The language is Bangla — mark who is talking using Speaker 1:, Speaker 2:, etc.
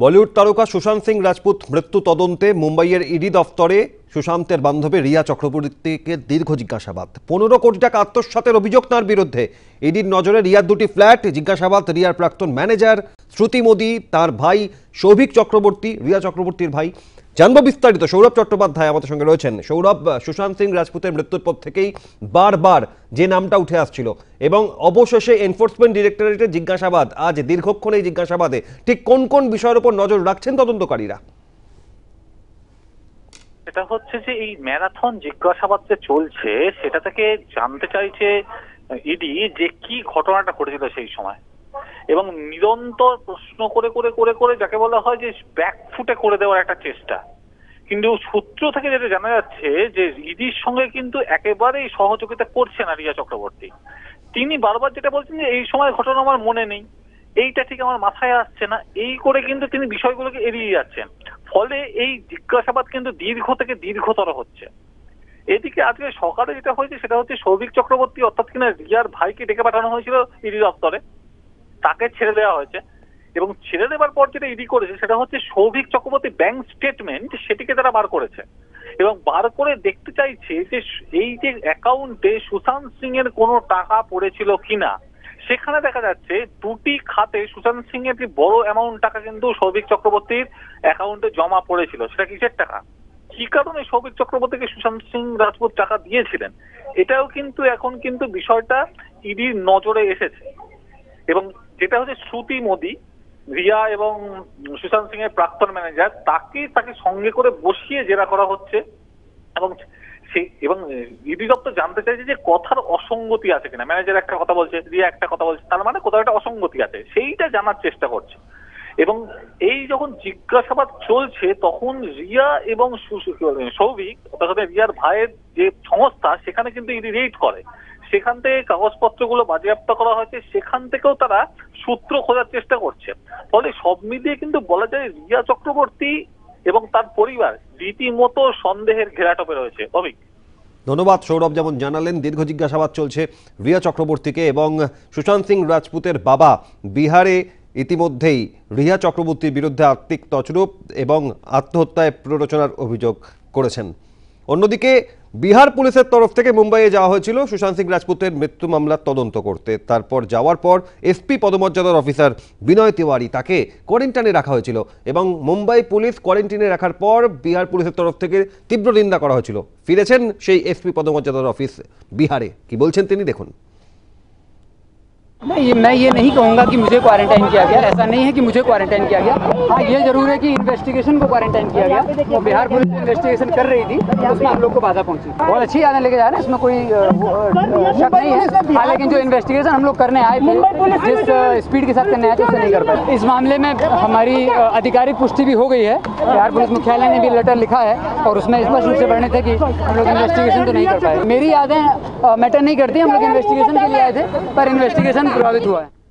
Speaker 1: বলিউড তারকা সুশান্ত সিং রাজপুত মৃত্যু তদন্তে মুম্বাইয়ের ইডি দফতরে সুশান্তের বান্ধবী রিয়া চক্রবর্তীকে দীর্ঘ জিজ্ঞাসাবাদ। পনেরো কোটি টাকা আত্মসাতের অভিযোগ তাঁর বিরুদ্ধে। ইডির নজরে রিয়ার দুটি ফ্ল্যাট, জিজ্ঞাসাবাদ, রিয়ার প্রাক্তন ম্যানেজার শ্রুতি মোদী, তার ভাই সৌভিক চক্রবর্তী, রিয়া চক্রবর্তীর ভাই জানব বিস্তারিত। সৌরভ চট্টোপাধ্যায় আমাদের সঙ্গে রয়েছেন। সৌরভ, সুশান্ত সিং রাজপুতের মৃত্যুর পর থেকেই বারবার যে নামটা উঠে আসছিল এবং অবশেষে এনফোর্সমেন্ট ডিরেক্টরেটের জিজ্ঞাসাবাদ, আজ দীর্ঘক্ষণ এই জিজ্ঞাসাবাদে। ঠিক কোন কোন বিষয়ের উপর নজর রাখছেন তদন্তকারীরা?
Speaker 2: সেটা হচ্ছে যে এই ম্যারাথন জিজ্ঞাসাবাদ যে চলছে, সেটা থেকে জানতে চাইছে ইডি যে কি ঘটনাটা ঘটেছিল সেই সময়। এবং নিরন্তর প্রশ্ন করে করে করে করে যাকে বলা হয় যে ব্যাকফুটে করে দেওয়ার একটা চেষ্টা। কিন্তু সূত্র থেকে যেটা জানা যাচ্ছে যে ইডির সঙ্গে কিন্তু একেবারেই সহযোগিতা করছে না রিয়া চক্রবর্তী। তিনি বারবার যেটা বলছেন যে, এই সময় ঘটনা আমার মনে নেই। এইটা ঠিক আমার মাথায় আসছে না। এই করে কিন্তু তিনি বিষয়গুলোকে এড়িয়ে যাচ্ছেন। ফলে এই জিজ্ঞাসাবাদ কিন্তু দীর্ঘ থেকে দীর্ঘতর হচ্ছে। এদিকে আজকে সকালে যেটা হয়েছে সেটা হচ্ছে সৌভিক চক্রবর্তী অর্থাৎ কিনা রিয়ার ভাইকে ডেকে পাঠানো হয়েছিল ইডি দপ্তরে। তাকে ছেড়ে দেওয়া হয়েছে। এবং ছেড়ে দেওয়ার পর যেটা ইডি করেছে, সেটা হচ্ছে সৌভিক চক্রবর্তী ব্যাংক স্টেটমেন্ট সেটিকে তারা বার করেছে। এবং বার করে দেখতে চাইছে যে এই যে অ্যাকাউন্টে সুশান্ত সিং এর কোনো টাকা পড়েছিল কিনা, সেখানে দেখা যাচ্ছে দুটি খাতে সুশান্ত সিং এর বড় অ্যামাউন্ট টাকা কিন্তু সৌভিক চক্রবর্তীর অ্যাকাউন্টে জমা পড়েছিল। সেটা কিসের টাকা? কি কারণে সৌভিক চক্রবর্তীকে সুশান্ত সিং রাজপুত টাকা দিয়েছিলেন? এটাও কিন্তু এখন কিন্তু বিষয়টা ইডির নজরে এসেছে। এবং যেটা হচ্ছে শ্রুতি মোদি, রিয়া এবং সুশান্ত সিং এর প্রাক্তন ম্যানেজার তাকে তাকে সঙ্গে করে বসিয়ে জেরা করা হচ্ছে এবং এবং ইডি দপ্তর জানতে চাইছে যে কথার অসঙ্গতি আছে কিনা। ম্যানেজার একটা কথা বলছে, রিয়া একটা কথা বলছে, তার মানে কোথাও একটা অসঙ্গতি আছে। সেইটা জানার চেষ্টা করছে। এবং এই যখন জিজ্ঞাসাবাদ চলছে, তখন রিয়া এবং সৌভিক, অর্থাৎ রিয়ার ভাইয়ের যে সংস্থা, সেখানে কিন্তু ইডি রেড করে। সেখান থেকে কাগজপত্রগুলো বাজেয়াপ্ত করা হয়েছে, সেখান থেকেও তারা সূত্র খোঁজার চেষ্টা করছে। ফলে সব মিলিয়ে কিন্তু বলা যায় রিয়া চক্রবর্তী এবং তার পরিবার রীতিমতো সন্দেহের ঘেরাটপে রয়েছে। অভিক।
Speaker 1: ধন্যবাদ সৌরভ, যেমন জানালেন, দীর্ঘ জিজ্ঞাসাবাদ চলছে রিয়া চক্রবর্তীকে এবং সুশান্ত সিং রাজপুতের বাবা বিহারে ইতিমধ্যেই রিয়া চক্রবর্তীর বিরুদ্ধে আর্থিক তছরূপ এবং আত্মহত্যায় প্ররোচনার অভিযোগ করেছেন। অন্যদিকে বিহার পুলিশের তরফ থেকে মুম্বাইয়ে যাওয়া হয়েছিল সুশান্ত সিং রাজপুতের মৃত্যু মামলার তদন্ত করতে। তারপর যাওয়ার পর এসপি পদমর্যাদার অফিসার বিনয় তিওয়ারি তাকে কোয়ারেন্টাইনে রাখা হয়েছিল এবং মুম্বাই পুলিশ কোয়ারেন্টাইনে রাখার পর বিহার পুলিশের তরফ থেকে তীব্র নিন্দা করা হয়েছিল। ফিরেছেন সেই এসপি পদমর্যাদার অফিস বিহারে। কি বলছেন তিনি দেখুন।
Speaker 3: नहीं ये मैं ये नहीं कहूँगा कि मुझे क्वारंटाइन किया गया। ऐसा नहीं है कि मुझे क्वारंटाइन किया गया। हाँ ये ज़रूर है कि इन्वेस्टिगेशन को क्वारंटाइन किया गया। तो बिहार पुलिस इन्वेस्टिगेशन कर रही थी तो उसमें हम लोग को बाधा पहुँची। बहुत अच्छी यादें लेके जा रहे हैं इसमें कोई वो, शक नहीं है। हाँ लेकिन जो इन्वेस्टिगेशन हम लोग करने आए थे जिस स्पीड के साथ करने आए थे उससे नहीं कर पाए। इस मामले में हमारी आधिकारिक पुष्टि भी हो गई है। बिहार पुलिस मुख्यालय ने भी लेटर लिखा है और उसमें स्पष्ट रूप से बढ़ने थे कि हम लोग इन्वेस्टिगेशन तो नहीं कर पाए। मेरी यादें मैटर नहीं करती हम लोग इन्वेस्टिगेशन के लिए आए थे पर इन्वेस्टिगेशन trovate due.